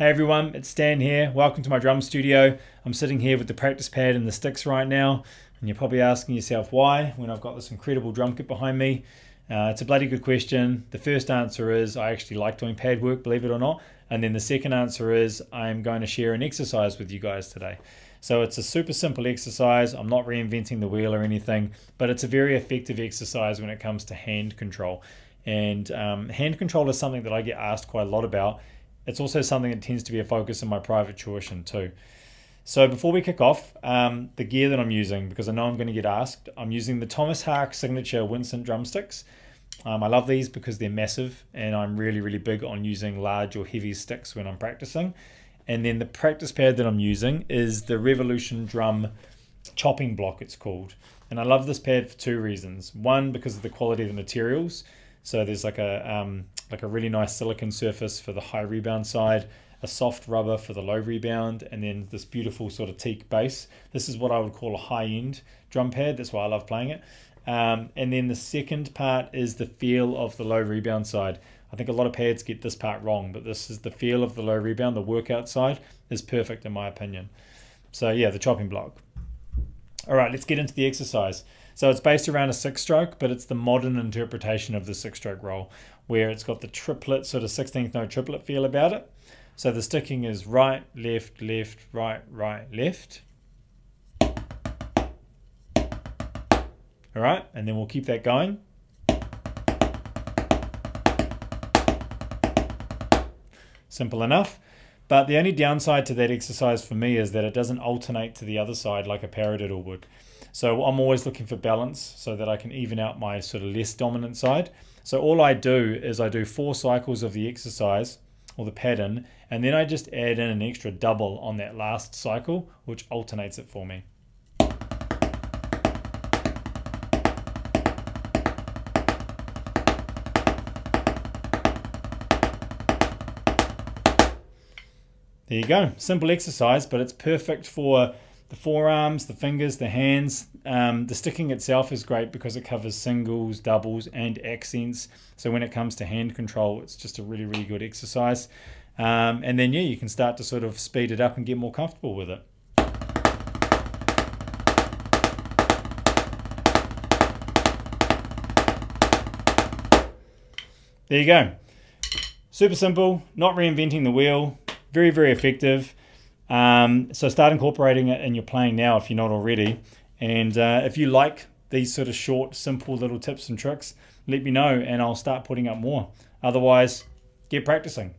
Hey everyone, it's Stan here. Welcome to my drum studio. I'm sitting here with the practice pad and the sticks right now, and you're probably asking yourself why when I've got this incredible drum kit behind me. Uh, it's a bloody good question. The first answer is I actually like doing pad work, believe it or not. And then the second answer is I'm going to share an exercise with you guys today. So it's a super simple exercise. I'm not reinventing the wheel or anything, but it's a very effective exercise when it comes to hand control. And um, hand control is something that I get asked quite a lot about it's also something that tends to be a focus in my private tuition too. So before we kick off, um, the gear that I'm using, because I know I'm going to get asked, I'm using the Tomas Haake Signature Wincent drumsticks. Um, I love these because they're massive and I'm really, really big on using large or heavy sticks when I'm practicing. And then the practice pad that I'm using is the Revolution Drum chopping block, it's called. And I love this pad for two reasons. One, because of the quality of the materials. So there's like a um, like a really nice silicon surface for the high rebound side, a soft rubber for the low rebound, and then this beautiful sort of teak base. This is what I would call a high end drum pad. That's why I love playing it. Um, and then the second part is the feel of the low rebound side. I think a lot of pads get this part wrong, but this is the feel of the low rebound. The workout side is perfect in my opinion. So yeah, the chopping block. All right, let's get into the exercise. So it's based around a six stroke, but it's the modern interpretation of the six stroke roll, where it's got the triplet, sort of 16th note triplet feel about it. So the sticking is right, left, left, right, right, left. All right, and then we'll keep that going. Simple enough. But the only downside to that exercise for me is that it doesn't alternate to the other side like a paradiddle would. So I'm always looking for balance so that I can even out my sort of less dominant side. So all I do is I do four cycles of the exercise or the pattern, and then I just add in an extra double on that last cycle, which alternates it for me. There you go. Simple exercise, but it's perfect for the forearms, the fingers, the hands. Um, the sticking itself is great because it covers singles, doubles, and accents. So when it comes to hand control, it's just a really, really good exercise. Um, and then, yeah, you can start to sort of speed it up and get more comfortable with it. There you go. Super simple, not reinventing the wheel, very, very effective. Um, so start incorporating it in your playing now if you're not already. And uh, if you like these sort of short, simple little tips and tricks, let me know and I'll start putting up more. Otherwise, get practicing.